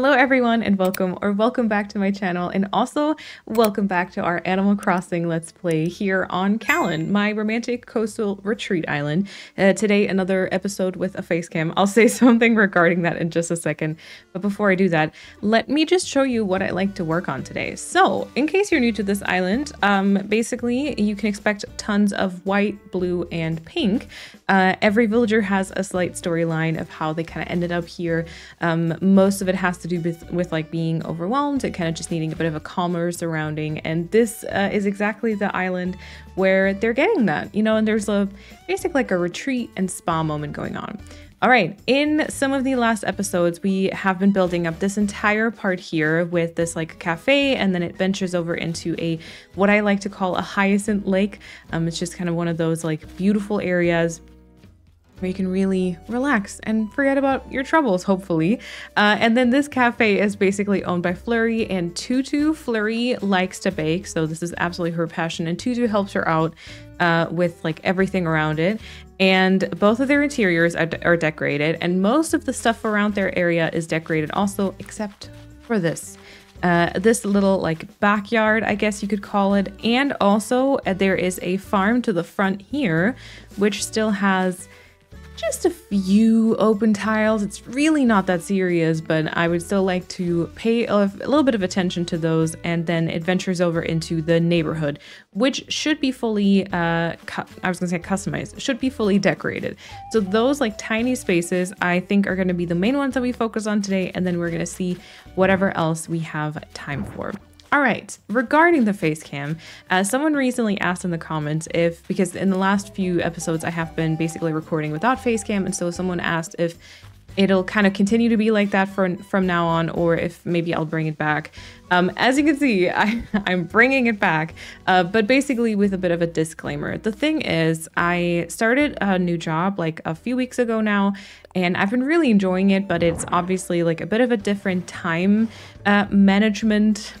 Hello everyone and welcome or welcome back to my channel and also welcome back to our Animal Crossing Let's Play here on Kalon, my romantic coastal retreat island. Uh, today another episode with a face cam. I'll say something regarding that in just a second, but before I do that, let me just show you what I like to work on today. So in case you're new to this island, um, basically you can expect tons of white, blue, and pink. Uh, every villager has a slight storyline of how they kind of ended up here. Um, most of it has to do with, with like being overwhelmed and kind of just needing a bit of a calmer surrounding. And this uh, is exactly the island where they're getting that, you know, and there's a basic like a retreat and spa moment going on. All right, in some of the last episodes, we have been building up this entire part here with this like cafe, and then it ventures over into a what I like to call a hyacinth lake. Um, it's just kind of one of those like beautiful areas where you can really relax and forget about your troubles, hopefully. Uh, and then this cafe is basically owned by Flurry and Tutu. Flurry likes to bake, so this is absolutely her passion, and Tutu helps her out uh, with like everything around it. And both of their interiors are, de are decorated, and most of the stuff around their area is decorated also, except for this. Uh, this little like backyard, I guess you could call it. And also uh, there is a farm to the front here, which still has just a few open tiles. It's really not that serious, but I would still like to pay a, little bit of attention to those and then it ventures over into the neighborhood, which should be fully, uh, I was gonna say customized, should be fully decorated. So those like tiny spaces, I think are gonna be the main ones that we focus on today, and then we're gonna see whatever else we have time for. All right, regarding the face cam, uh, someone recently asked in the comments if, because in the last few episodes I have been basically recording without face cam, and so someone asked if it'll kind of continue to be like that from, from now on, or if maybe I'll bring it back. Um, as you can see, I, I'm bringing it back, uh, but basically with a bit of a disclaimer. The thing is, I started a new job like a few weeks ago now, and I've been really enjoying it, but it's obviously like a bit of a different time uh, management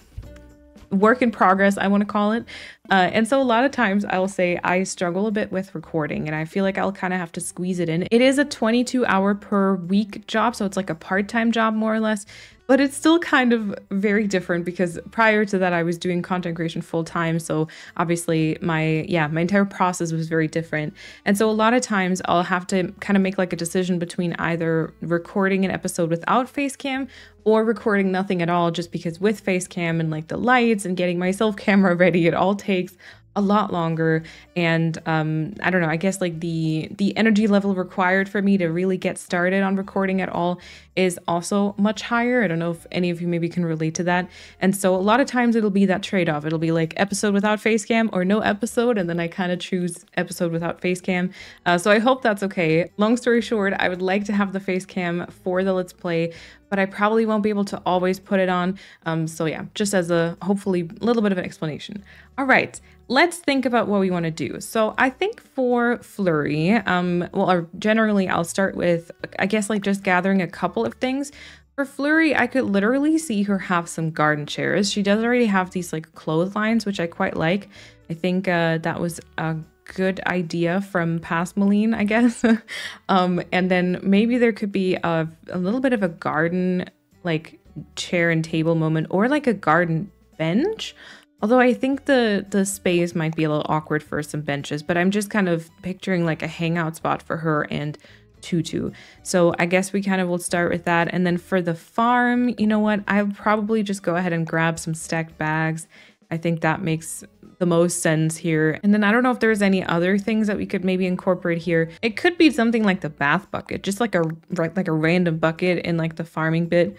work in progress, I want to call it. Uh, and so a lot of times I'll say I struggle a bit with recording and I feel like I'll kind of have to squeeze it in. It is a 22 hour per week job, so it's like a part time job more or less but it's still kind of very different because prior to that I was doing content creation full time so obviously my yeah my entire process was very different. And so a lot of times I'll have to kind of make like a decision between either recording an episode without face cam or recording nothing at all just because with face cam and like the lights and getting myself camera ready it all takes a lot longer. And um i don't know i guess like the the energy level required for me to really get started on recording at all is also much higher. I don't know if any of you maybe can relate to that. And so a lot of times it'll be that trade-off. It'll be like episode without face cam or no episode and then i kind of choose episode without face cam uh, so i hope that's okay. Long story short i would like to have the face cam for the let's play but I probably won't be able to always put it on. Um, so yeah, just as a hopefully little bit of an explanation. All right, let's think about what we want to do. So I think for Flurry, um, well, generally I'll start with, I guess like just gathering a couple of things. For Flurry, I could literally see her have some garden chairs. She does already have these like clotheslines, which I quite like. I think uh, that was a good idea from past Malene, I guess. um, and then maybe there could be a, a little bit of a garden like chair and table moment or like a garden bench Although I think the the space might be a little awkward for some benches, but I'm just kind of picturing like a hangout spot for her and Tutu. So I guess we kind of will start with that. And then for the farm, you know what? I'll probably just go ahead and grab some stacked bags. I think that makes the most sense here. And then I don't know if there's any other things that we could maybe incorporate here. It could be something like the bath bucket, just like a like a random bucket in like the farming bit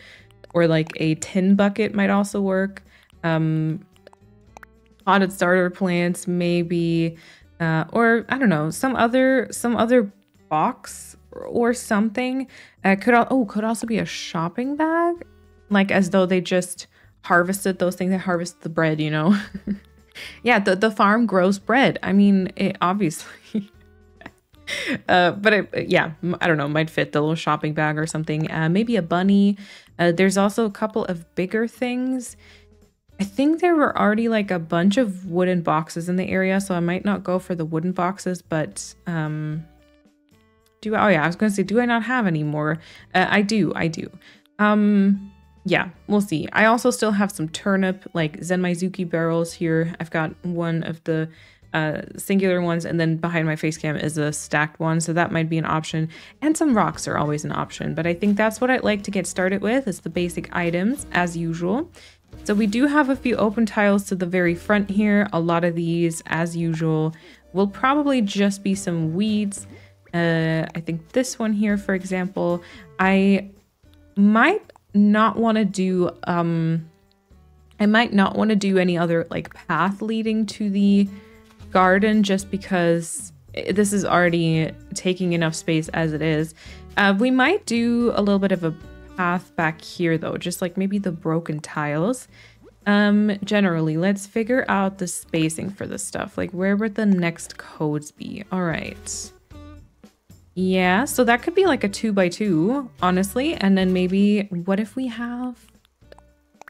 or like a tin bucket might also work. Um, potted starter plants, maybe, uh, or I don't know, some other some other box or something. Uh, could oh could also be a shopping bag, like as though they just harvested those things. They harvest the bread, you know. yeah, the the farm grows bread. I mean, it obviously. uh, but it, yeah, I don't know, might fit the little shopping bag or something. Uh, maybe a bunny. Uh, there's also a couple of bigger things. I think there were already like a bunch of wooden boxes in the area, so I might not go for the wooden boxes, but um do oh yeah, I was gonna say, do I not have any more? Uh, I do, I do. Um yeah, we'll see. I also still have some turnip, like Zenmaizuki barrels here. I've got one of the uh, singular ones, and then behind my face cam is a stacked one, so that might be an option. And some rocks are always an option, but I think that's what I'd like to get started with, is the basic items, as usual. So we do have a few open tiles to the very front here. A lot of these, as usual, will probably just be some weeds. Uh, I think this one here, for example, I might not want to do, um, I might not want to do any other like path leading to the garden just because this is already taking enough space as it is. Uh, we might do a little bit of a path back here though, just like maybe the broken tiles. Um, generally, let's figure out the spacing for this stuff. Like where would the next codes be? All right. Yeah, so that could be like a two by two, honestly. And then maybe, what if we have,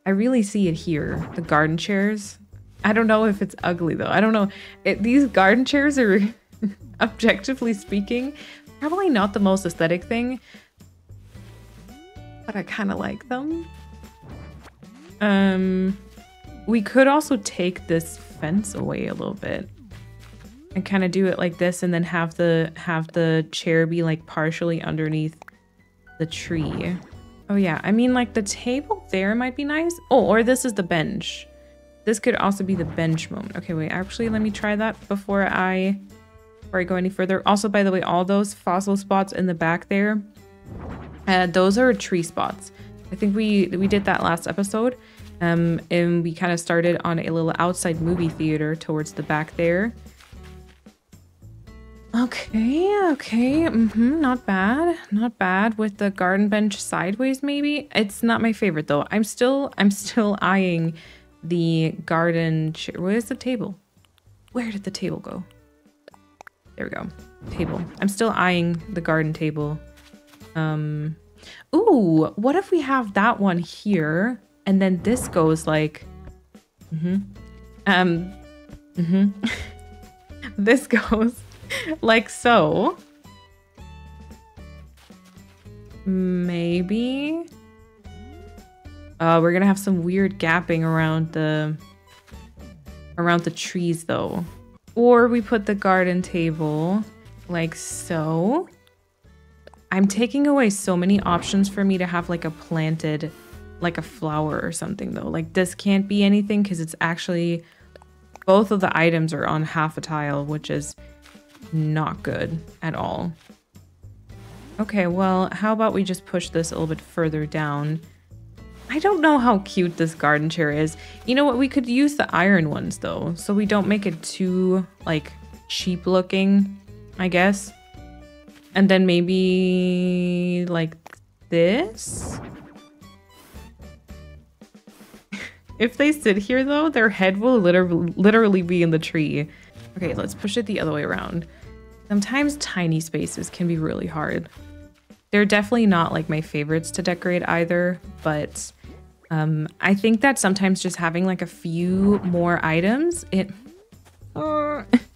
I really see it here, the garden chairs. I don't know if it's ugly though. I don't know. It, these garden chairs are, objectively speaking, probably not the most aesthetic thing, but I kind of like them. Um, we could also take this fence away a little bit and kind of do it like this and then have the have the chair be like partially underneath the tree. Oh yeah, I mean like the table there might be nice. Oh, or this is the bench. This could also be the bench moment. Okay, wait, actually, let me try that before I, before I go any further. Also, by the way, all those fossil spots in the back there, uh, those are tree spots. I think we, we did that last episode. Um, and we kind of started on a little outside movie theater towards the back there. Okay, okay, mm-hmm, not bad, not bad. With the garden bench sideways, maybe? It's not my favorite, though. I'm still, I'm still eyeing the garden. Where's the table? Where did the table go? There we go. Table. I'm still eyeing the garden table. Um, ooh, what if we have that one here and then this goes like, mm-hmm, um, mm-hmm. this goes like so. Maybe. Uh, we're gonna have some weird gapping around the around the trees though. Or we put the garden table like so. I'm taking away so many options for me to have like a planted, like a flower or something though. Like this can't be anything because it's actually, both of the items are on half a tile, which is not good at all. Okay, well, how about we just push this a little bit further down I don't know how cute this garden chair is. You know what? We could use the iron ones though, so we don't make it too like cheap looking, I guess. And then maybe like this. if they sit here though, their head will literally literally be in the tree. Okay, let's push it the other way around. Sometimes tiny spaces can be really hard. They're definitely not like my favorites to decorate either, but um, I think that sometimes just having like a few more items it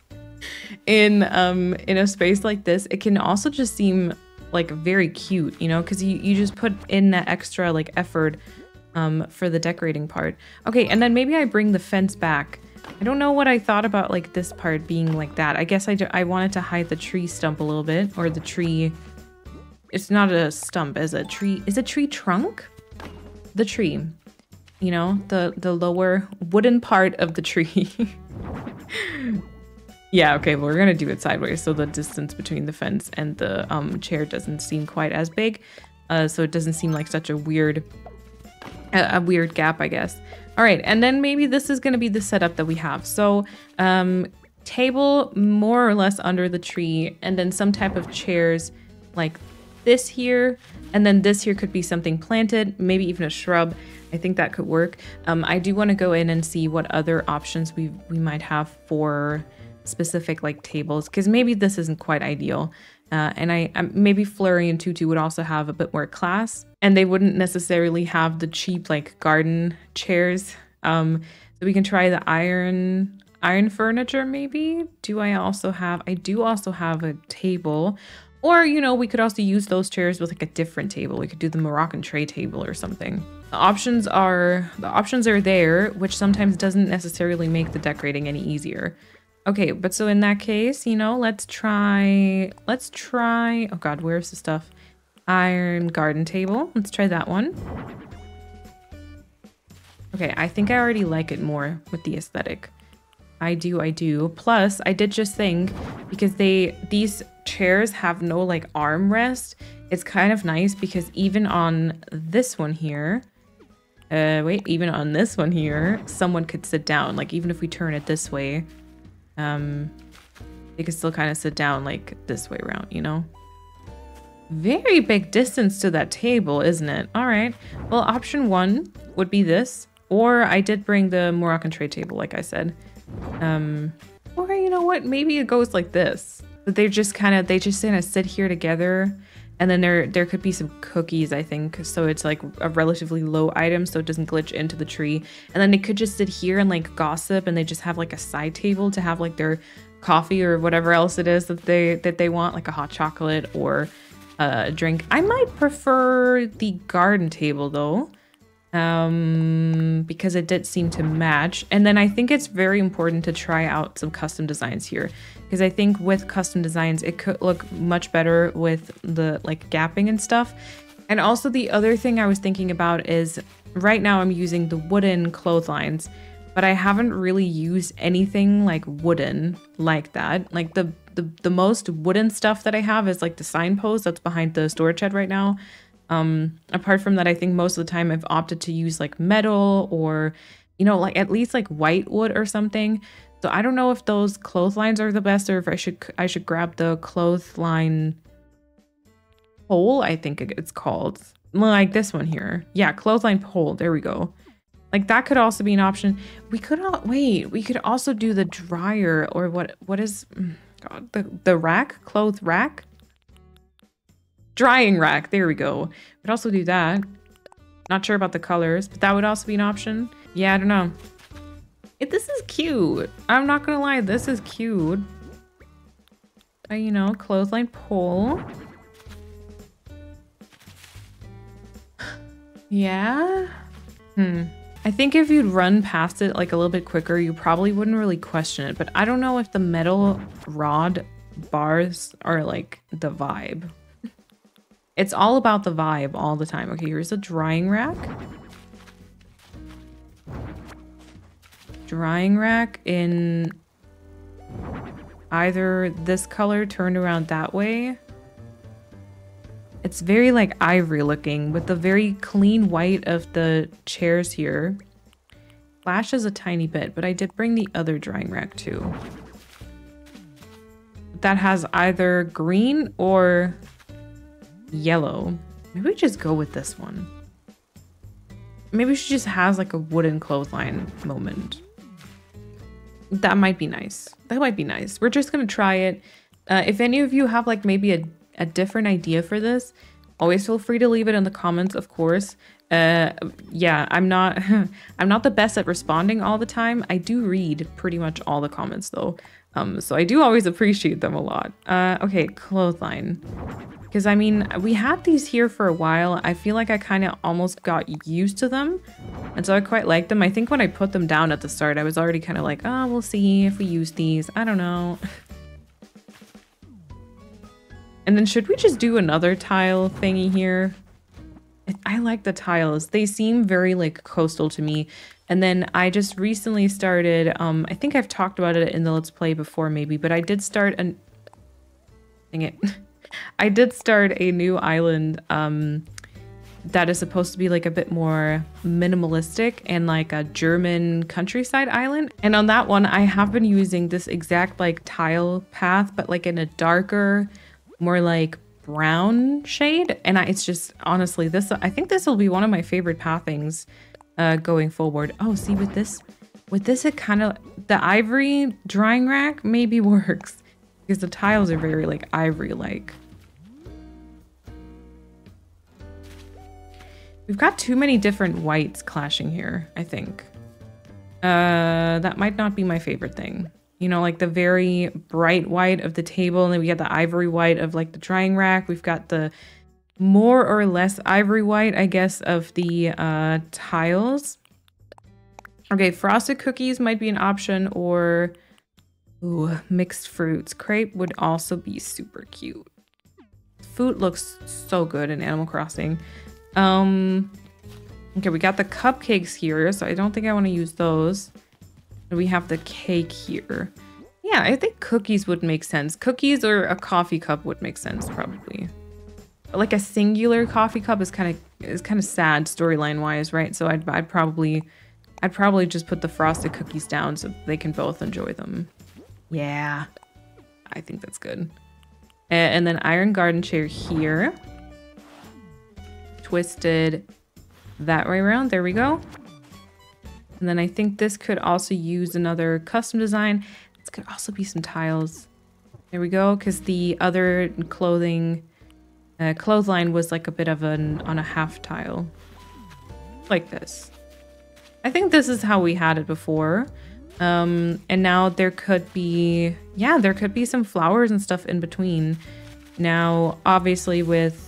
in um in a space like this, it can also just seem like very cute, you know, because you, you just put in that extra like effort um for the decorating part. Okay, and then maybe I bring the fence back. I don't know what I thought about like this part being like that. I guess I, I wanted to hide the tree stump a little bit or the tree. It's not a stump, is a tree. Is a tree trunk? the tree. You know, the, the lower wooden part of the tree. yeah, okay, well, we're gonna do it sideways so the distance between the fence and the um, chair doesn't seem quite as big. Uh, so it doesn't seem like such a weird, a, a weird gap, I guess. All right, and then maybe this is gonna be the setup that we have. So um, table more or less under the tree and then some type of chairs like this here, and then this here could be something planted, maybe even a shrub. I think that could work. Um, I do want to go in and see what other options we we might have for specific like tables, because maybe this isn't quite ideal. Uh, and I um, maybe Flurry and Tutu would also have a bit more class, and they wouldn't necessarily have the cheap like garden chairs. Um, so we can try the iron iron furniture maybe. Do I also have? I do also have a table. Or, you know, we could also use those chairs with like a different table. We could do the Moroccan tray table or something. the options are the options are there, which sometimes doesn't necessarily make the decorating any easier. Okay, but so in that case, you know, let's try let's try oh god, where's the stuff? Iron garden table. Let's try that one. Okay, I think I already like it more with the aesthetic. I do, I do. Plus, I did just think because they these chairs have no like armrest, it's kind of nice because even on this one here, uh, wait, even on this one here, someone could sit down. Like even if we turn it this way, um, they could still kind of sit down like this way around, you know? Very big distance to that table, isn't it? All right. Well, option one would be this. Or I did bring the Moroccan tray table, like I said. Um, or you know what? Maybe it goes like this. But they're just kind of, they just kind of sit here together. And then there there could be some cookies, I think. So it's like a relatively low item so it doesn't glitch into the tree. And then they could just sit here and like gossip and they just have like a side table to have like their coffee or whatever else it is that they that they want, like a hot chocolate or a drink. I might prefer the garden table though um, because it did seem to match. And then I think it's very important to try out some custom designs here because I think with custom designs, it could look much better with the like gapping and stuff. And also the other thing I was thinking about is right now I'm using the wooden clotheslines, but I haven't really used anything like wooden like that. Like the, the, the most wooden stuff that I have is like the signpost that's behind the storage shed right now. Um, apart from that, I think most of the time I've opted to use like metal or, you know, like at least like white wood or something. So I don't know if those clotheslines are the best or if I should I should grab the clothesline pole, I think it's called. Like this one here. Yeah, clothesline pole. There we go. Like that could also be an option. We could all wait, we could also do the dryer or what what is mm, God, the the rack, clothes rack. Drying rack. There we go. We could also do that. Not sure about the colors, but that would also be an option. Yeah, I don't know. It, this is cute. I'm not gonna lie, this is cute. Uh, you know, clothesline pole. yeah? Hmm. I think if you'd run past it like a little bit quicker, you probably wouldn't really question it. But I don't know if the metal rod bars are like the vibe. It's all about the vibe all the time. Okay, here's a drying rack. Drying rack in either this color turned around that way. It's very like ivory looking with the very clean white of the chairs here. Flashes a tiny bit, but I did bring the other drying rack too. That has either green or yellow. Maybe we just go with this one. Maybe she just has like a wooden clothesline moment. That might be nice. That might be nice. We're just gonna try it. Uh, if any of you have like maybe a, a different idea for this, always feel free to leave it in the comments, of course. Uh, yeah, I'm not, I'm not the best at responding all the time. I do read pretty much all the comments though. Um, so I do always appreciate them a lot. Uh, okay, clothesline. Because, I mean, we had these here for a while. I feel like I kind of almost got used to them. And so I quite like them. I think when I put them down at the start, I was already kind of like, oh, we'll see if we use these. I don't know. and then should we just do another tile thingy here? I like the tiles. They seem very like coastal to me. And then I just recently started, um, I think I've talked about it in the Let's Play before maybe, but I did start an... Dang it. I did start a new island um, that is supposed to be like a bit more minimalistic and like a German countryside island. And on that one, I have been using this exact like tile path, but like in a darker, more like brown shade. And I, it's just honestly, this, I think this will be one of my favorite pathings uh, going forward. Oh, see with this, with this, it kind of, the ivory drying rack maybe works because the tiles are very like ivory-like. We've got too many different whites clashing here, I think. Uh, that might not be my favorite thing. You know, like the very bright white of the table, and then we got the ivory white of like the drying rack. We've got the more or less ivory white, I guess, of the uh, tiles. Okay, frosted cookies might be an option or ooh, mixed fruits. Crepe would also be super cute. Food looks so good in Animal Crossing. Um, okay, we got the cupcakes here, so I don't think I want to use those. We have the cake here. Yeah, I think cookies would make sense. Cookies or a coffee cup would make sense, probably. But like a singular coffee cup is kind of is kind of sad storyline wise, right? So I'd I'd probably I'd probably just put the frosted cookies down so they can both enjoy them. Yeah, I think that's good. And then iron garden chair here. Twisted that way around. There we go. And then I think this could also use another custom design. This could also be some tiles. There we go, because the other clothing uh, clothesline was like a bit of an on a half tile. Like this. I think this is how we had it before. Um, and now there could be, yeah, there could be some flowers and stuff in between. Now, obviously with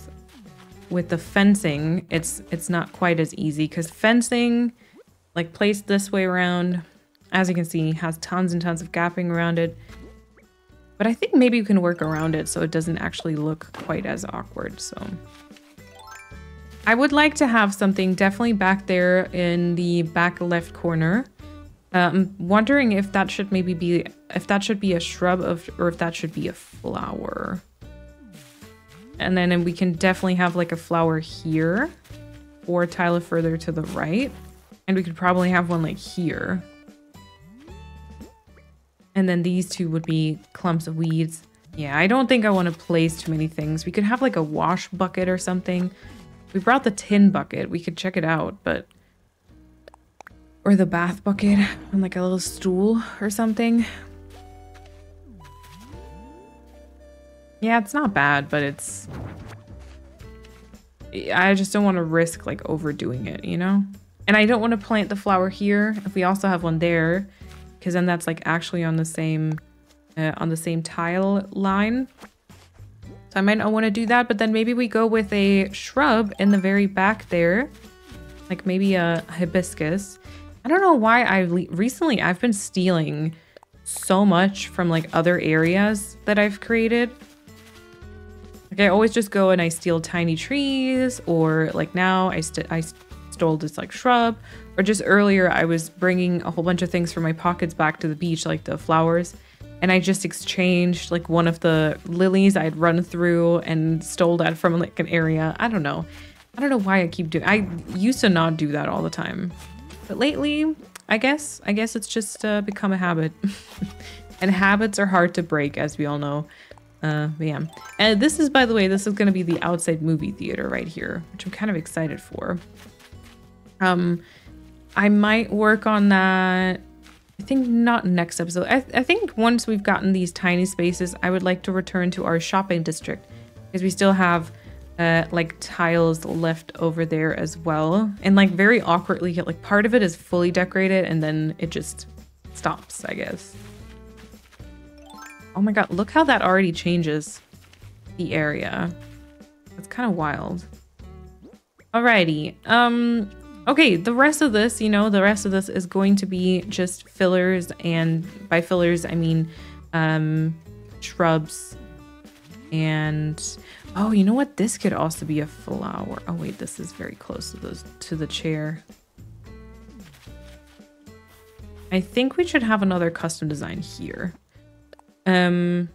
with the fencing, it's it's not quite as easy because fencing, like placed this way around, as you can see, has tons and tons of gapping around it. But I think maybe you can work around it so it doesn't actually look quite as awkward. So I would like to have something definitely back there in the back left corner. I'm wondering if that should maybe be if that should be a shrub of or if that should be a flower. And then we can definitely have like a flower here or tile further to the right. And we could probably have one like here. And then these two would be clumps of weeds. Yeah, I don't think I want to place too many things. We could have like a wash bucket or something. We brought the tin bucket. We could check it out, but or the bath bucket on like a little stool or something. Yeah, it's not bad, but it's... I just don't want to risk like overdoing it, you know? And I don't want to plant the flower here if we also have one there, because then that's like actually on the same uh, on the same tile line. So I might not want to do that, but then maybe we go with a shrub in the very back there, like maybe a hibiscus. I don't know why I recently I've been stealing so much from like other areas that I've created. Like I always just go and I steal tiny trees or like now I, st I stole this like shrub or just earlier I was bringing a whole bunch of things from my pockets back to the beach like the flowers and I just exchanged like one of the lilies I'd run through and stole that from like an area. I don't know. I don't know why I keep doing I used to not do that all the time. But lately, I guess, I guess it's just uh, become a habit. and habits are hard to break, as we all know. Uh, yeah. And this is, by the way, this is going to be the outside movie theater right here, which I'm kind of excited for. Um, I might work on that. I think not next episode. I, th I think once we've gotten these tiny spaces, I would like to return to our shopping district because we still have uh, like tiles left over there as well. And like very awkwardly, like part of it is fully decorated and then it just stops, I guess. Oh my god, look how that already changes the area. It's kind of wild. Alrighty. Um, okay, the rest of this, you know, the rest of this is going to be just fillers and by fillers, I mean um, shrubs and Oh, you know what? This could also be a flower. Oh wait, this is very close to the, to the chair. I think we should have another custom design here. Um,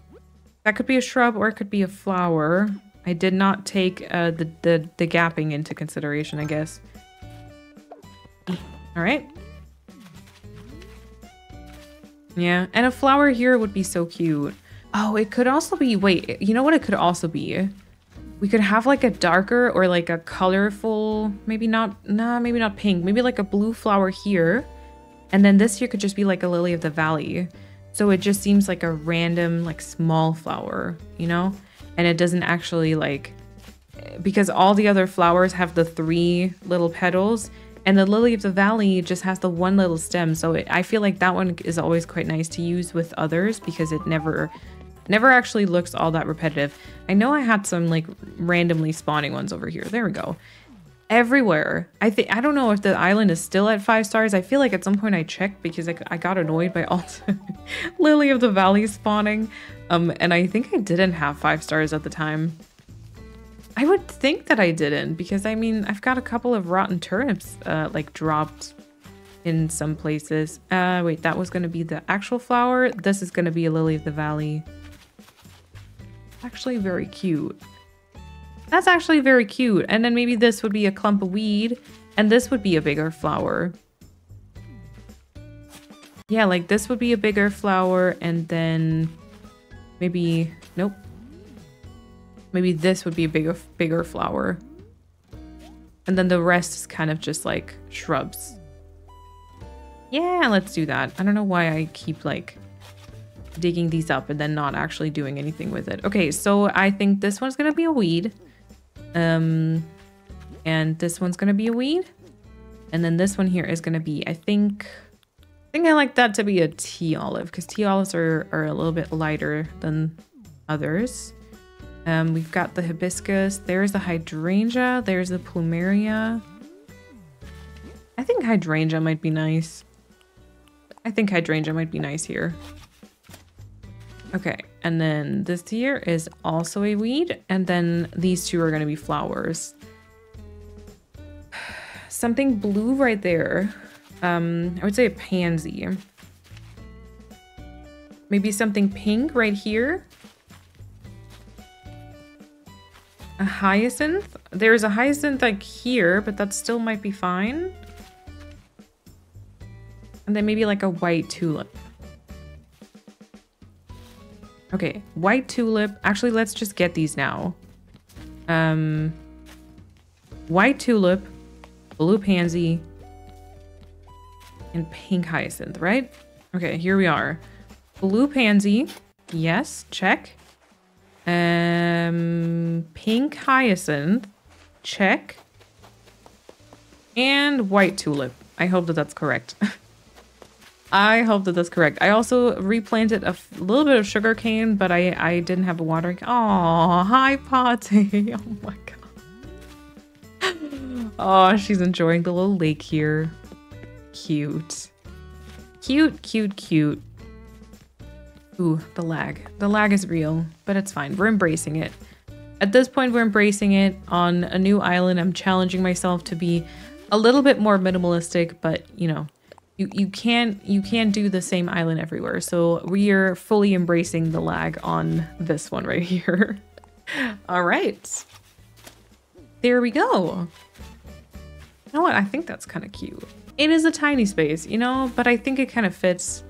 that could be a shrub or it could be a flower. I did not take uh, the, the, the gapping into consideration, I guess. All right. Yeah, and a flower here would be so cute. Oh, it could also be, wait, you know what it could also be? We could have like a darker or like a colorful, maybe not, nah, maybe not pink, maybe like a blue flower here. And then this here could just be like a lily of the valley. So it just seems like a random, like small flower, you know? And it doesn't actually like, because all the other flowers have the three little petals and the lily of the valley just has the one little stem. So it, I feel like that one is always quite nice to use with others because it never Never actually looks all that repetitive. I know I had some like randomly spawning ones over here. There we go. Everywhere. I think I don't know if the island is still at five stars. I feel like at some point I checked because I, I got annoyed by all Lily of the Valley spawning. Um, and I think I didn't have five stars at the time. I would think that I didn't because I mean I've got a couple of rotten turnips uh, like dropped in some places. Uh, wait, that was going to be the actual flower. This is going to be a lily of the valley. Actually very cute. That's actually very cute. And then maybe this would be a clump of weed and this would be a bigger flower. Yeah, like this would be a bigger flower and then maybe, nope. Maybe this would be a bigger, bigger flower. And then the rest is kind of just like shrubs. Yeah, let's do that. I don't know why I keep like digging these up and then not actually doing anything with it. Okay, so I think this one's gonna be a weed. Um, and this one's gonna be a weed. And then this one here is gonna be, I think, I think I like that to be a tea olive because tea olives are, are a little bit lighter than others. Um, we've got the hibiscus. There's the hydrangea. There's the plumeria. I think hydrangea might be nice. I think hydrangea might be nice here. Okay, and then this here is also a weed, and then these two are going to be flowers. Something blue right there. Um, I would say a pansy. Maybe something pink right here. A hyacinth? There's a hyacinth like here, but that still might be fine. And then maybe like a white tulip. Okay, white tulip. Actually, let's just get these now. Um, white tulip, blue pansy, and pink hyacinth, right? Okay, here we are. Blue pansy. Yes, check. Um, pink hyacinth. Check. And white tulip. I hope that that's correct. I hope that that's correct. I also replanted a little bit of sugar cane, but I, I didn't have a watering. Oh, hi, Pate. Oh my god. Oh, she's enjoying the little lake here. Cute. Cute, cute, cute. Ooh, the lag. The lag is real, but it's fine. We're embracing it. At this point, we're embracing it on a new island. I'm challenging myself to be a little bit more minimalistic, but you know, you, you can't you can't do the same island everywhere. So we are fully embracing the lag on this one right here. All right. There we go. You know what? I think that's kind of cute. It is a tiny space, you know, but I think it kind of fits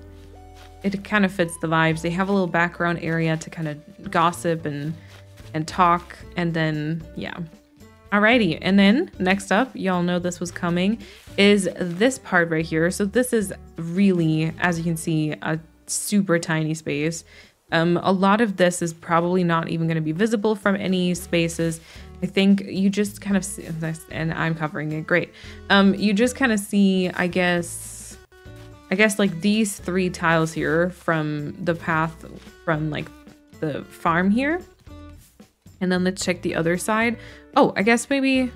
it kind of fits the vibes. They have a little background area to kind of gossip and and talk and then yeah. Alrighty, and then next up, y'all know this was coming, is this part right here. So this is really, as you can see, a super tiny space. Um, a lot of this is probably not even going to be visible from any spaces. I think you just kind of see this, and I'm covering it. Great. Um, you just kind of see, I guess, I guess like these three tiles here from the path from like the farm here. And then let's check the other side. Oh, I guess maybe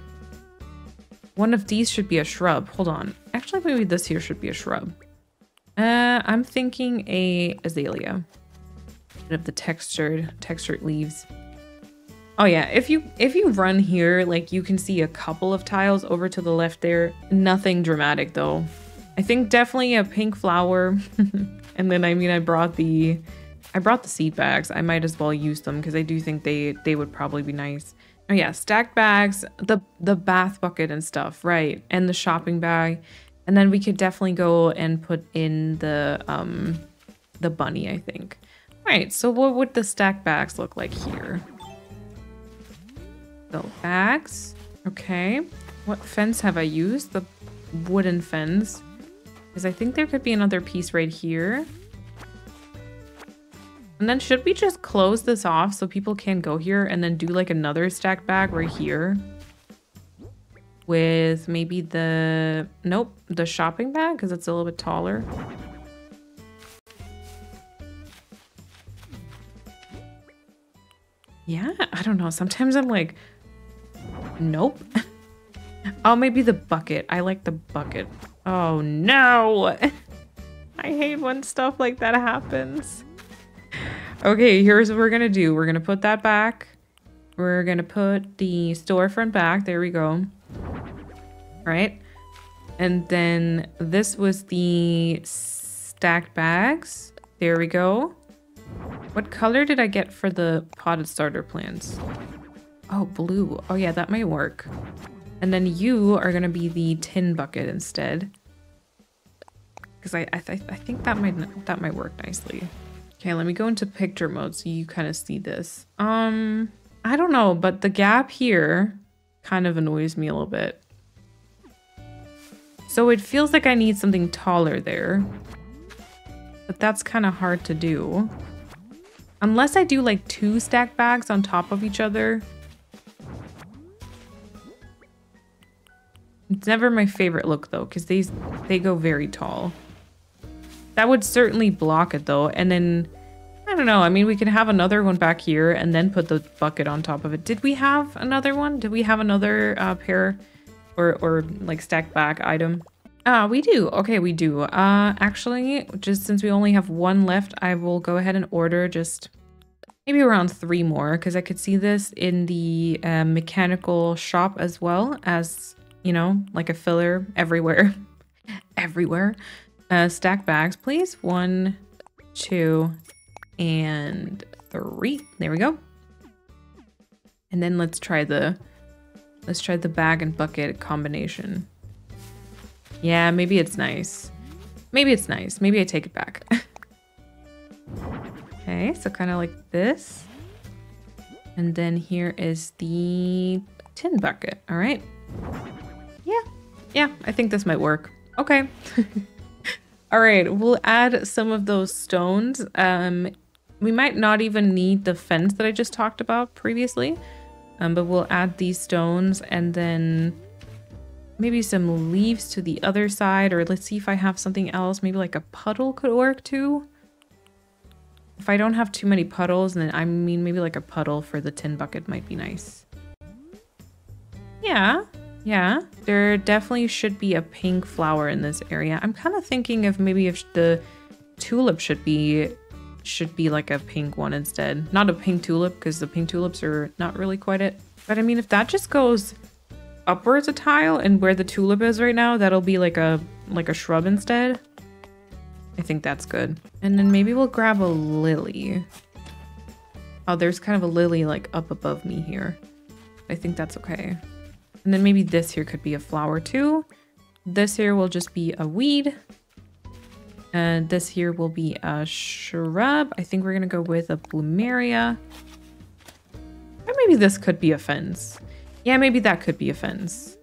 one of these should be a shrub. Hold on. Actually, maybe this here should be a shrub. Uh, I'm thinking a azalea. Of the textured, textured leaves. Oh yeah, if you if you run here, like you can see a couple of tiles over to the left there. Nothing dramatic though. I think definitely a pink flower. and then I mean I brought the I brought the seed bags. I might as well use them because I do think they they would probably be nice. Oh yeah, stacked bags, the the bath bucket and stuff, right? And the shopping bag. And then we could definitely go and put in the um the bunny, I think. All right, so what would the stack bags look like here? So bags. Okay. What fence have I used? The wooden fence. Because I think there could be another piece right here. And then should we just close this off so people can go here and then do like another stack bag right here? With maybe the, nope, the shopping bag because it's a little bit taller. Yeah, I don't know. Sometimes I'm like, nope. oh, maybe the bucket. I like the bucket. Oh, no. I hate when stuff like that happens. Okay, here's what we're to do. We're to put that back. We're to put the storefront back. There we go. Right. And then this was the stacked bags. There we go. What color did I get for the potted starter plants? Oh, blue. Oh yeah, that might work. And then you are gonna be the tin bucket instead. Because I I, th I think that might that might work nicely. Okay, let me go into picture mode so you kind of see this. Um, I don't know, but the gap here kind of annoys me a little bit. So it feels like I need something taller there. But that's kind of hard to do. Unless I do like two stack bags on top of each other. It's never my favorite look though, because these they go very tall. That would certainly block it though. And then, I don't know, I mean, we can have another one back here and then put the bucket on top of it. Did we have another one? Did we have another uh, pair or, or like stack back item? Ah, we do. Okay, we do. Uh, actually, just since we only have one left, I will go ahead and order just maybe around three more because I could see this in the uh, mechanical shop as well as, you know, like a filler everywhere. everywhere. Uh, stack bags, please. One, two, and three. There we go. And then let's try the, let's try the bag and bucket combination. Yeah, maybe it's nice. Maybe it's nice. Maybe I take it back. okay, so kind of like this. And then here is the tin bucket. All right. Yeah. Yeah, I think this might work. Okay. All right, we'll add some of those stones. Um, we might not even need the fence that I just talked about previously, um, but we'll add these stones and then maybe some leaves to the other side, or let's see if I have something else. Maybe like a puddle could work too. If I don't have too many puddles, then I mean maybe like a puddle for the tin bucket might be nice. Yeah, yeah. There definitely should be a pink flower in this area. I'm kind of thinking of maybe if the tulip should be should be like a pink one instead. Not a pink tulip because the pink tulips are not really quite it. But I mean, if that just goes upwards a tile and where the tulip is right now, that'll be like a like a shrub instead. I think that's good. And then maybe we'll grab a lily. Oh, there's kind of a lily like up above me here. I think that's okay. And then maybe this here could be a flower too. This here will just be a weed. And this here will be a shrub. I think we're gonna go with a plumeria. Or maybe this could be a fence. Yeah, maybe that could be a fence.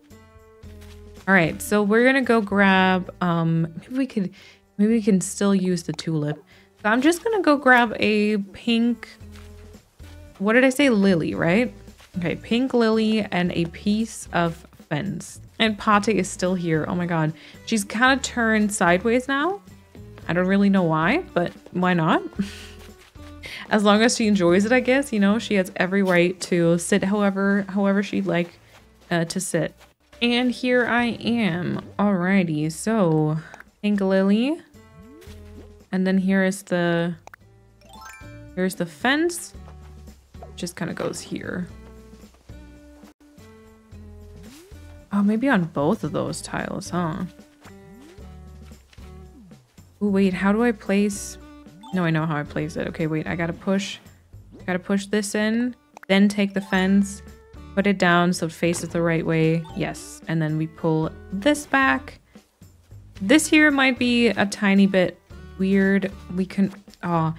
All right, so we're gonna go grab, um, maybe we could, maybe we can still use the tulip. So I'm just gonna go grab a pink, what did I say? Lily, right? Okay, pink lily and a piece of fence. And Pate is still here. Oh my god. She's kind of turned sideways now. I don't really know why, but why not? as long as she enjoys it, I guess, you know, she has every right to sit however, however she'd like uh, to sit. And here I am. Alrighty, so pink lily. And then here is the, here's the fence. Just kind of goes here. Oh, maybe on both of those tiles, huh? Oh, wait, how do I place no, I know how I place it. Okay, wait, I gotta push. Gotta push this in, then take the fence, put it down so it faces the right way. Yes, and then we pull this back. This here might be a tiny bit weird. We can, oh,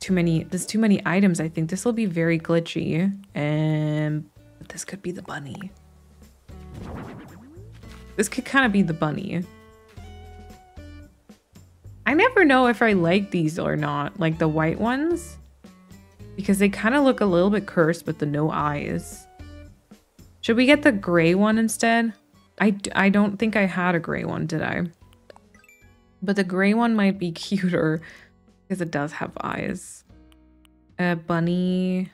too many, there's too many items, I think. This will be very glitchy. And this could be the bunny. This could kind of be the bunny. I never know if I like these or not, like the white ones. Because they kind of look a little bit cursed with the no eyes. Should we get the gray one instead? I, I don't think I had a gray one, did I? But the gray one might be cuter because it does have eyes. A bunny,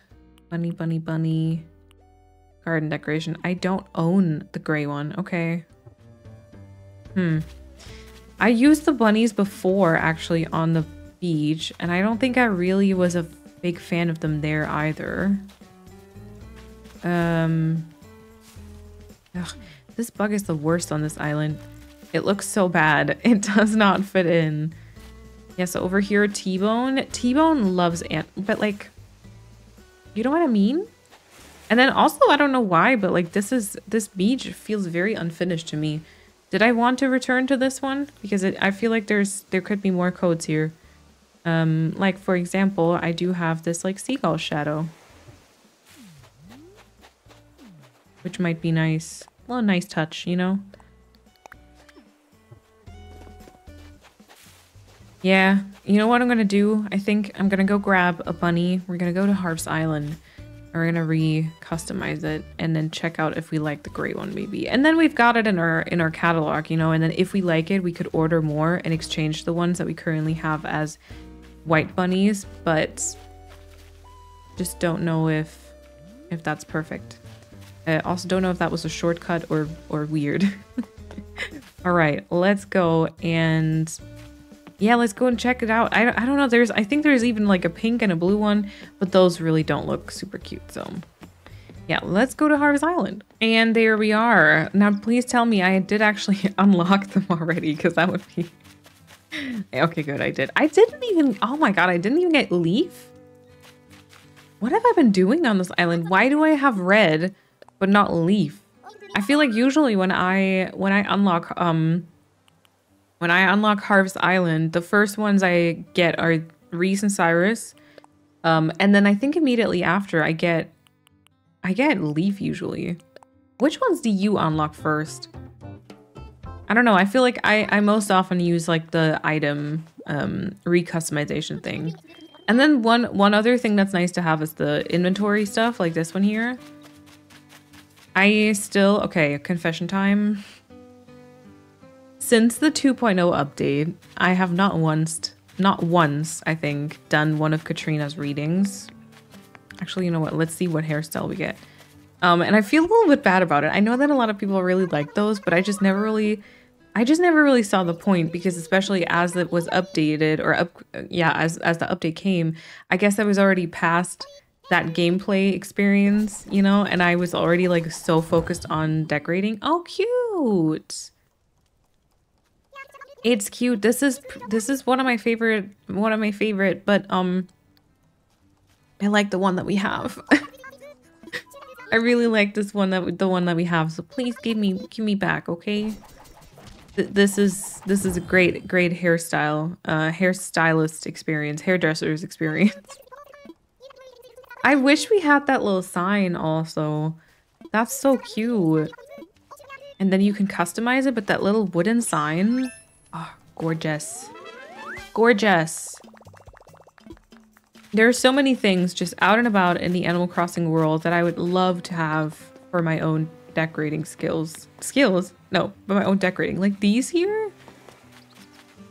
Bunny, bunny, bunny. Garden decoration. I don't own the gray one. Okay. Hmm. I used the bunnies before actually on the beach, and I don't think I really was a big fan of them there either. Um, ugh, this bug is the worst on this island. It looks so bad. It does not fit in. Yeah, so over here, T-Bone. T-Bone loves ant, but like, you know what I mean? And then also, I don't know why, but like this is, this beach feels very unfinished to me. Did I want to return to this one? Because it, I feel like there's, there could be more codes here. Um, like for example, I do have this like seagull shadow. Which might be nice. A nice touch, you know? Yeah, you know what I'm gonna do? I think I'm gonna go grab a bunny. We're gonna go to Harv's Island. We're gonna re-customize it and then check out if we like the gray one maybe. And then we've got it in our in our catalog, you know, and then if we like it, we could order more and exchange the ones that we currently have as white bunnies, but just don't know if if that's perfect. I also don't know if that was a shortcut or or weird. All right, let's go and yeah, let's go and check it out. I, I don't know. There's I think there's even like a pink and a blue one, but those really don't look super cute. So yeah, let's go to Harv's Island. And there we are. Now, please tell me I did actually unlock them already because that would be okay, good. I did. I didn't even. Oh my god, I didn't even get Leif. What have I been doing on this island? Why do I have Redd, but not Leif? I feel like usually when I when I unlock um when I unlock Harv's Island, the first ones I get are Reese and Cyrus. Um, and then I think immediately after I get I get Leif usually. Which ones do you unlock first? I don't know. I feel like I, I most often use like the item um, recustomization thing. And then one one other thing that's nice to have is the inventory stuff, like this one here. I still, okay, confession time. Since the 2.0 update, I have not once, not once, I think, done one of Katrina's readings. Actually, you know what? Let's see what hairstyle we get. Um, and I feel a little bit bad about it. I know that a lot of people really like those, but I just never really, I just never really saw the point because especially as it was updated or up, yeah, as, as the update came, I guess I was already past that gameplay experience, you know, and I was already like so focused on decorating. Oh, cute. It's cute. This is, this is one of my favorite, one of my favorite, but, um, I like the one that we have. I really like this one that the one that we have. So please give me give me back, okay? Th this is this is a great great hairstyle, uh, hairstylist experience, hairdresser's experience. I wish we had that little sign also. That's so cute. And then you can customize it, but that little wooden sign, gorgeous, gorgeous. There are so many things just out and about in the Animal Crossing world that I would love to have for my own decorating skills. Skills? No, but my own decorating. Like these here?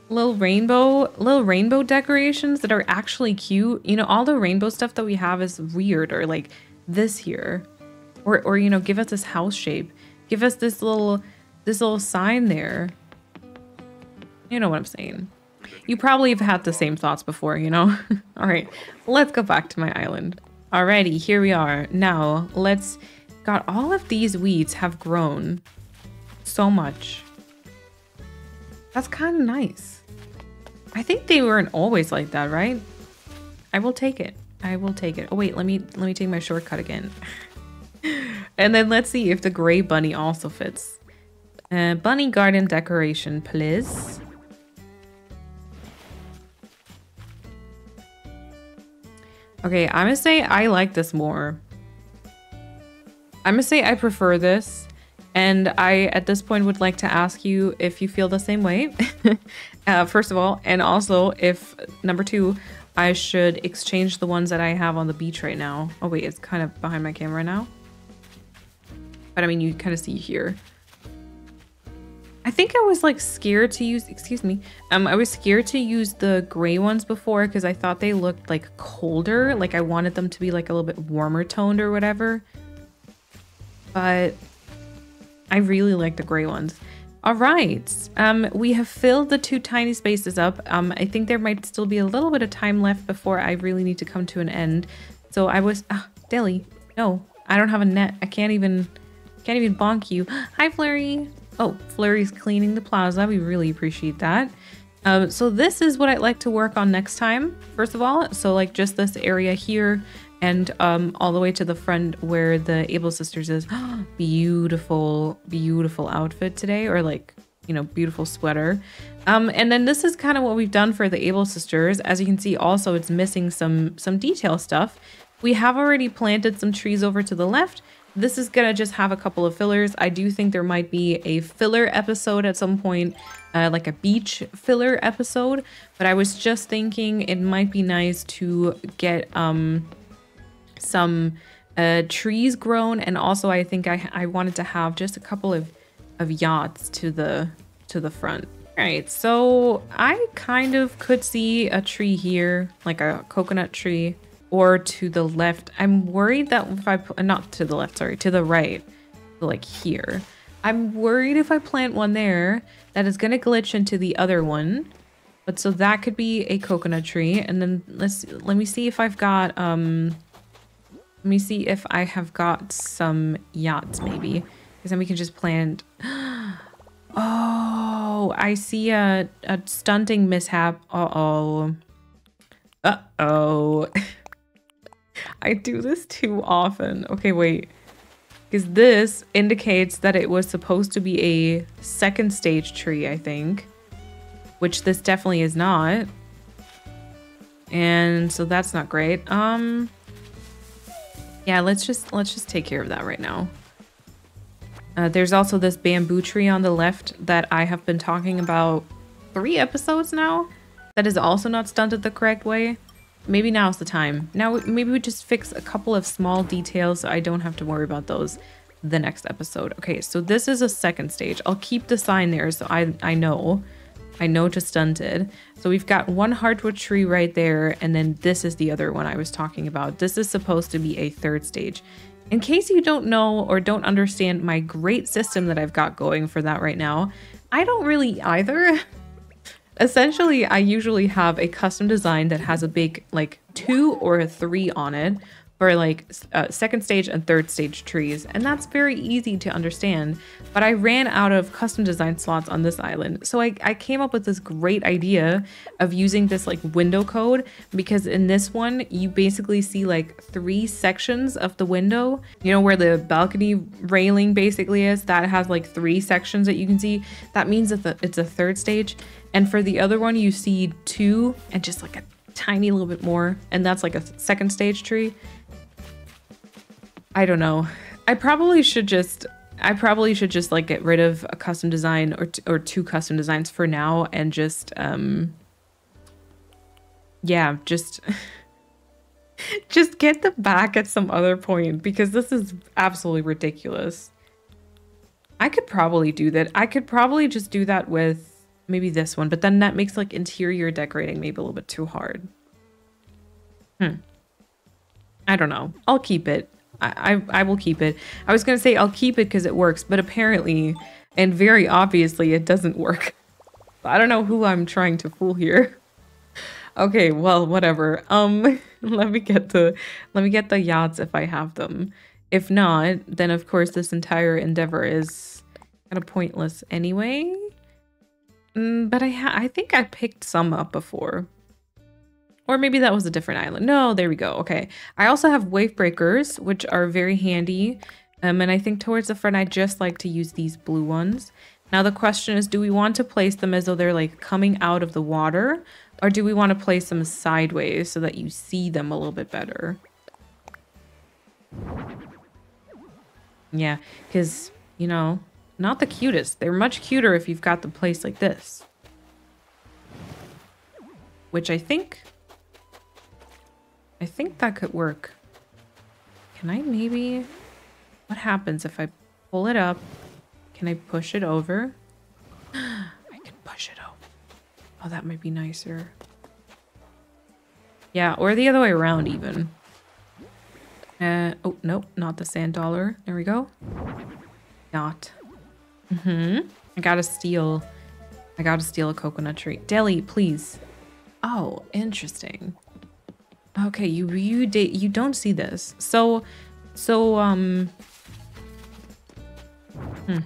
Little rainbow, little rainbow decorations that are actually cute. You know, all the rainbow stuff that we have is weird or like this here. Or, or you know, give us this house shape. Give us this little, this little sign there. You know what I'm saying. You probably have had the same thoughts before, you know? All right, let's go back to my island. Alrighty, here we are. Now, let's... God, all of these weeds have grown so much. That's kind of nice. I think they weren't always like that, right? I will take it. I will take it. Oh wait, let me let me take my shortcut again. and then let's see if the gray bunny also fits. Uh, bunny garden decoration, please. Okay, I'm gonna say I like this more. I'm gonna say I prefer this. And I, at this point, would like to ask you if you feel the same way, uh, first of all. And also, if, number two, I should exchange the ones that I have on the beach right now. Oh, wait, it's kind of behind my camera now. But I mean, you kind of see here. I think I was like scared to use, excuse me, um, I was scared to use the gray ones before because I thought they looked like colder. Like I wanted them to be like a little bit warmer toned or whatever. But I really like the gray ones. All right, um, we have filled the two tiny spaces up. Um, I think there might still be a little bit of time left before I really need to come to an end. So I was, ah, Deli, no, I don't have a net. I can't even, can't even bonk you. Hi, Flurry. Oh, Flurry's cleaning the plaza. We really appreciate that. Um, so this is what I'd like to work on next time, first of all. So like just this area here and um, all the way to the front where the Able Sisters is. beautiful, beautiful outfit today, or like, you know, beautiful sweater. Um, and then this is kind of what we've done for the Able Sisters. As you can see, also it's missing some some detail stuff. We have already planted some trees over to the left. This is gonna just have a couple of fillers. I do think there might be a filler episode at some point, uh, like a beach filler episode. But I was just thinking it might be nice to get um, some uh, trees grown, and also I think I I wanted to have just a couple of of yachts to the to the front. All right, so I kind of could see a tree here, like a coconut tree, or to the left. I'm worried that if I not to the left, sorry, to the right, like here. I'm worried if I plant one there that is gonna glitch into the other one. But so that could be a coconut tree, and then let's let me see if I've got um let me see if I have got some yachts, maybe. Because then we can just plant... Oh, I see a, a stunting mishap. Uh-oh. Uh-oh. I do this too often. Okay, wait. Because this indicates that it was supposed to be a second stage tree, I think. Which this definitely is not. And so that's not great. Um... Yeah, let's just let's just take care of that right now. Uh, there's also this bamboo tree on the left that I have been talking about three episodes now. That is also not stunted the correct way. Maybe now's the time. Now maybe we just fix a couple of small details so I don't have to worry about those the next episode. Okay, so this is a second stage. I'll keep the sign there so I, I know. I know to stunted. So we've got one hardwood tree right there, and then this is the other one I was talking about. This is supposed to be a third stage. In case you don't know or don't understand my great system that I've got going for that right now, I don't really either. Essentially, I usually have a custom design that has a big like two or a three on it for like uh, second stage and third stage trees, and that's very easy to understand. But I ran out of custom design slots on this island, so I, I came up with this great idea of using this like window code because in this one, you basically see like three sections of the window, you know, where the balcony railing basically is, that has like three sections that you can see. That means that it's a third stage. And for the other one, you see two and just like a tiny little bit more, and that's like a second stage tree. I don't know. I probably should just I probably should just like get rid of a custom design or or two custom designs for now and just um yeah, just just get them back at some other point because this is absolutely ridiculous. I could probably do that. I could probably just do that with maybe this one, but then that makes like interior decorating maybe a little bit too hard. Hmm. I don't know. I'll keep it. I, I, will keep it. I was going to say I'll keep it because it works, but apparently and very obviously it doesn't work. I don't know who I'm trying to fool here. Okay, well, whatever. Um, let me get the let me get the yachts if I have them. If not, then of course this entire endeavor is kind of pointless anyway. Mm, but I I think I picked some up before. Or maybe that was a different island. No, there we go. Okay. I also have wave breakers, which are very handy. Um, and I think towards the front, I just like to use these blue ones. Now the question is, do we want to place them as though they're like coming out of the water? Or do we want to place them sideways so that you see them a little bit better? Yeah, because, you know, not the cutest. They're much cuter if you've got them placed like this. Which I think I think that could work. Can I maybe... What happens if I pull it up? Can I push it over? I can push it over. Oh, that might be nicer. Yeah, or the other way around even. Uh, oh, nope, not the sand dollar. There we go. Not. Mm-hmm. I gotta steal. I gotta steal a coconut tree. Deli, please. Oh, interesting. Okay, you you you don't see this. So, so um. Hmm.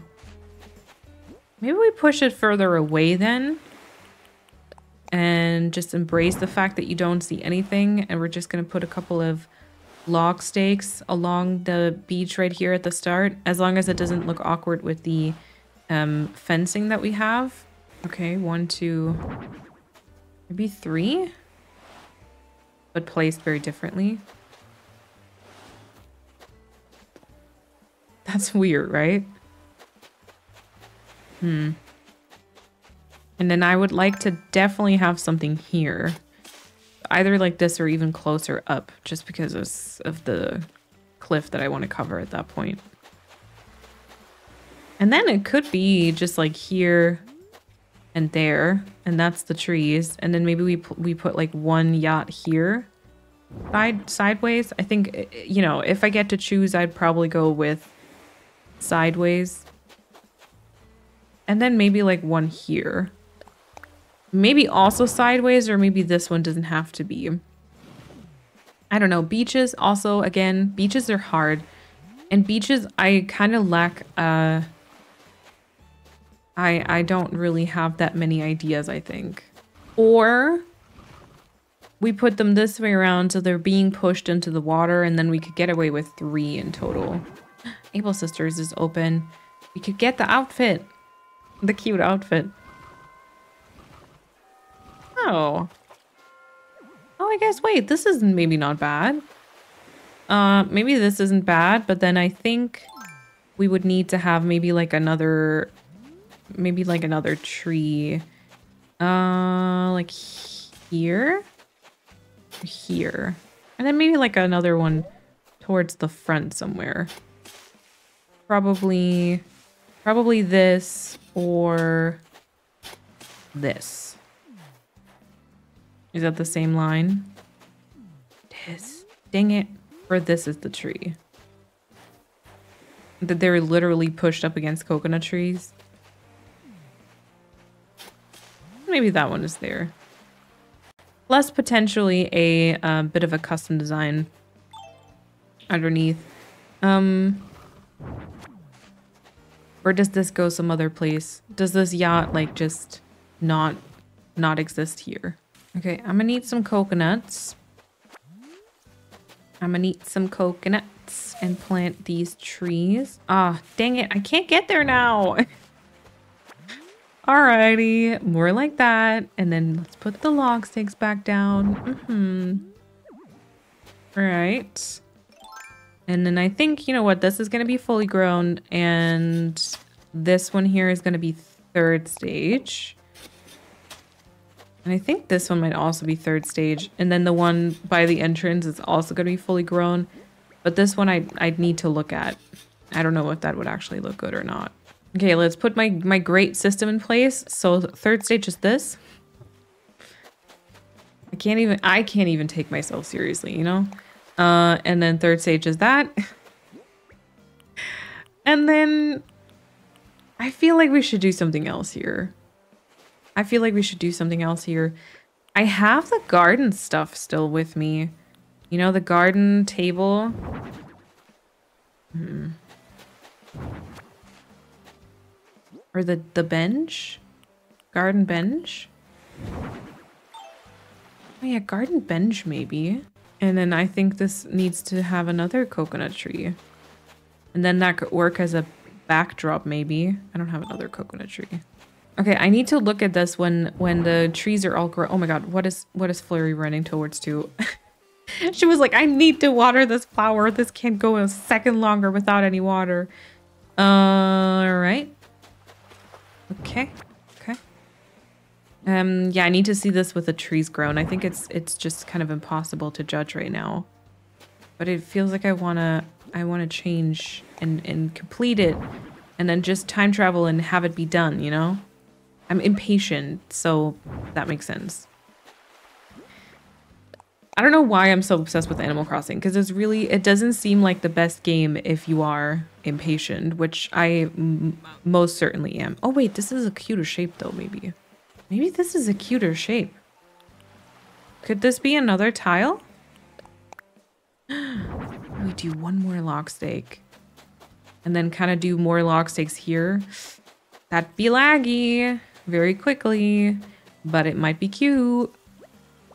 Maybe we push it further away then. And just embrace the fact that you don't see anything. And we're just gonna put a couple of log stakes along the beach right here at the start. As long as it doesn't look awkward with the um, fencing that we have. Okay, one, two, maybe three, but placed very differently. That's weird, right? Hmm. And then I would like to definitely have something here. Either like this or even closer up, just because of, of the cliff that I want to cover at that point. And then it could be just like here and there, and that's the trees. And then maybe we we put like one yacht here, side sideways. I think eh, eh, you know if I get to choose, I'd probably go with sideways, and then maybe like one here. Maybe also sideways, or maybe this one doesn't have to be. I don't know. Beaches also again, beaches are hard, and beaches I kind of lack uh I, I don't really have that many ideas, I think. Or we put them this way around so they're being pushed into the water and then we could get away with three in total. Able Sisters is open. We could get the outfit. The cute outfit. Oh. Oh, I guess, wait, this is maybe not bad. Uh, maybe this isn't bad, but then I think we would need to have maybe like another maybe like another tree. Uh, like here? Here. And then maybe like another one towards the front somewhere. Probably, probably this or this. Is that the same line? This. Dang it. Or this is the tree. That they're literally pushed up against coconut trees. Maybe that one is there. Plus potentially a uh, bit of a custom design underneath. Um, or does this go some other place? Does this yacht like just not not exist here? Okay, I'm gonna need some coconuts. I'm gonna need some coconuts and plant these trees. Ah, dang it, I can't get there now. Alrighty, more like that. And then let's put the log stakes back down. Mm-hmm. All right. And then I think, you know what, this is going to be fully grown. And this one here is going to be third stage. And I think this one might also be third stage. And then the one by the entrance is also going to be fully grown. But this one I, I'd need to look at. I don't know if that would actually look good or not. Okay, let's put my, my great system in place. So third stage is this. I can't even, I can't even take myself seriously, you know? Uh, and then third stage is that. and then I feel like we should do something else here. I feel like we should do something else here. I have the garden stuff still with me. You know, the garden table. Hmm. Or the, the bench? Garden bench? Oh yeah, garden bench maybe. And then I think this needs to have another coconut tree. And then that could work as a backdrop maybe. I don't have another coconut tree. Okay, I need to look at this when when the trees are all grow. Oh my god, what is what is Flurry running towards to? she was like, I need to water this flower. This can't go a second longer without any water. Uh, all right. Okay. Okay. Um, yeah, I need to see this with the trees grown. I think it's it's just kind of impossible to judge right now. But it feels like I wanna I wanna change and, and complete it and then just time travel and have it be done, you know? I'm impatient, so that makes sense. I don't know why I'm so obsessed with Animal Crossing because it's really it doesn't seem like the best game if you are impatient, which I most certainly am. Oh wait, this is a cuter shape though, maybe. Maybe this is a cuter shape. Could this be another tile? we do one more log stake. And then kind of do more log stakes here. That'd be laggy very quickly, but it might be cute.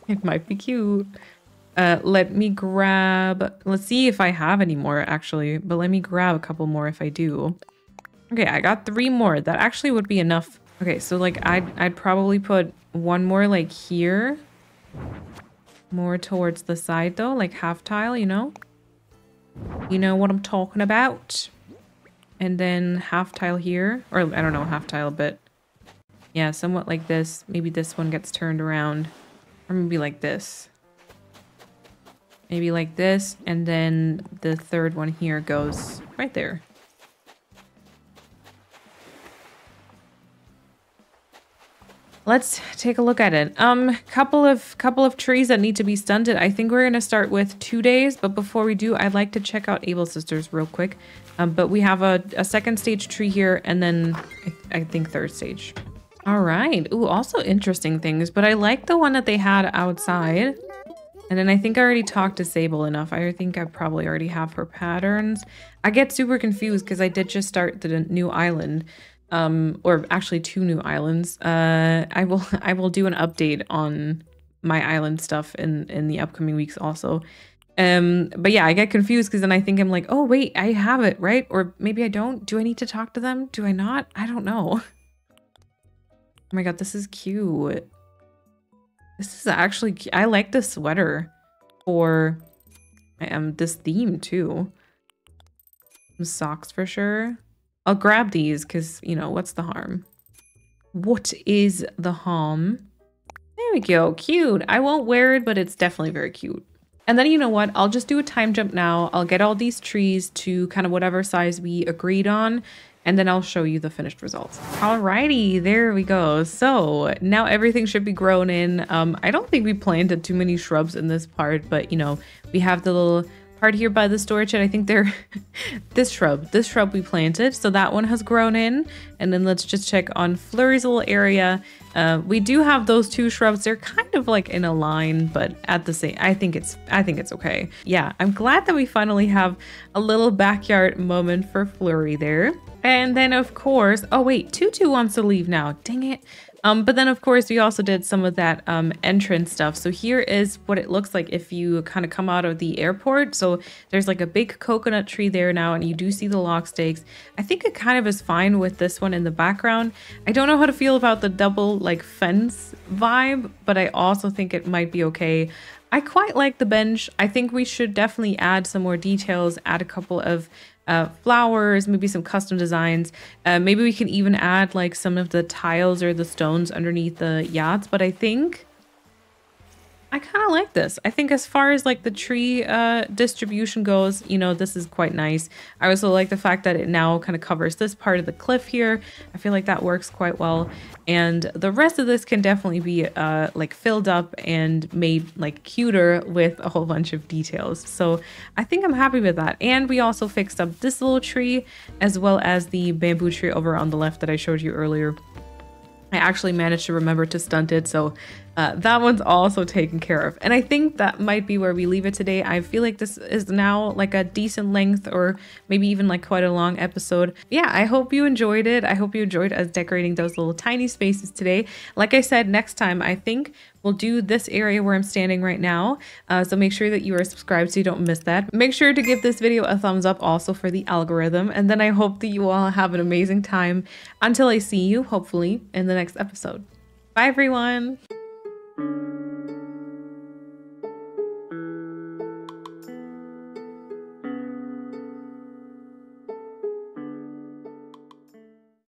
It might be cute. Uh, let me grab, let's see if I have any more actually, but let me grab a couple more if I do. Okay, I got three more. That actually would be enough. Okay, so like I'd, I'd probably put one more like here. More towards the side though, like half tile, you know? You know what I'm talking about? And then half tile here, or I don't know, half tile, but yeah, somewhat like this. Maybe this one gets turned around, or maybe like this. Maybe like this, and then the third one here goes right there. Let's take a look at it. Um, couple of couple of trees that need to be stunted. I think we're gonna start with two days, but before we do, I'd like to check out Able Sisters real quick. Um, but we have a, a second stage tree here, and then I, I think third stage. All right. Ooh, also interesting things, but I like the one that they had outside. And then I think I already talked to Sable enough. I think I probably already have her patterns. I get super confused because I did just start the new island. Um, or actually two new islands. Uh, I will I will do an update on my island stuff in in the upcoming weeks also. Um, but yeah, I get confused because then I think I'm like, oh wait, I have it right, or maybe I don't. Do I need to talk to them? Do I not? I don't know. Oh my god, this is cute. This is actually, I like the sweater for um, this theme too. Some socks for sure. I'll grab these because, you know, what's the harm? What is the harm? There we go. Cute. I won't wear it, but it's definitely very cute. And then you know what? I'll just do a time jump now. I'll get all these trees to kind of whatever size we agreed on and then I'll show you the finished results. Alrighty, there we go. So now everything should be grown in. Um, I don't think we planted too many shrubs in this part, but you know, we have the little part here by the storage and I think they're this shrub, this shrub we planted. So that one has grown in. And then let's just check on Flurry's little area. Uh, we do have those two shrubs. They're kind of like in a line, but at the same, I think it's, I think it's okay. Yeah, I'm glad that we finally have a little backyard moment for Flurry there. And then of course, oh wait, Tutu wants to leave now. Dang it. Um, but then of course we also did some of that um, entrance stuff. So here is what it looks like if you kind of come out of the airport. So there's like a big coconut tree there now and you do see the log stakes. I think it kind of is fine with this one in the background. I don't know how to feel about the double like fence vibe, but I also think it might be okay. I quite like the bench. I think we should definitely add some more details, add a couple of uh, flowers, maybe some custom designs. Uh, maybe we can even add like some of the tiles or the stones underneath the yachts. But I think I kind of like this. I think as far as like the tree uh, distribution goes, you know, this is quite nice. I also like the fact that it now kind of covers this part of the cliff here. I feel like that works quite well. And the rest of this can definitely be uh, like filled up and made like cuter with a whole bunch of details. So I think I'm happy with that. And we also fixed up this little tree as well as the bamboo tree over on the left that I showed you earlier. I actually managed to remember to stunt it, so uh, that one's also taken care of. And I think that might be where we leave it today. I feel like this is now like a decent length or maybe even like quite a long episode. Yeah, I hope you enjoyed it. I hope you enjoyed us decorating those little tiny spaces today. Like I said, next time I think we'll do this area where I'm standing right now. Uh, so make sure that you are subscribed so you don't miss that. Make sure to give this video a thumbs up also for the algorithm. And then I hope that you all have an amazing time until I see you, hopefully, in the next episode. Bye, everyone thank you